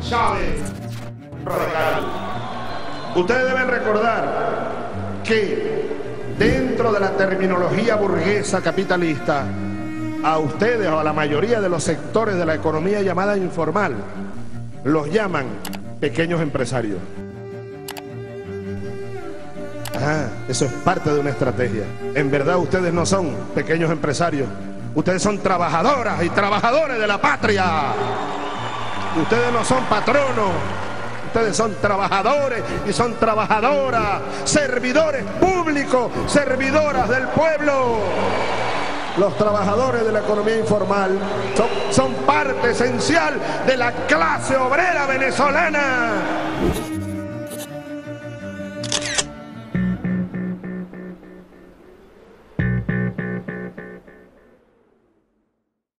Chávez Radical. Ustedes deben recordar que dentro de la terminología burguesa capitalista, a ustedes o a la mayoría de los sectores de la economía llamada informal, los llaman pequeños empresarios. Ah, eso es parte de una estrategia. En verdad ustedes no son pequeños empresarios. Ustedes son trabajadoras y trabajadores de la patria. Ustedes no son patronos. Ustedes son trabajadores y son trabajadoras, servidores públicos, servidoras del pueblo. Los trabajadores de la economía informal son, parte esencial de la clase obrera venezolana.